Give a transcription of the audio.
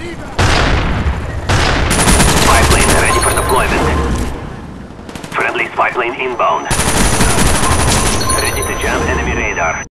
Spy plane ready for deployment. Friendly spy plane inbound.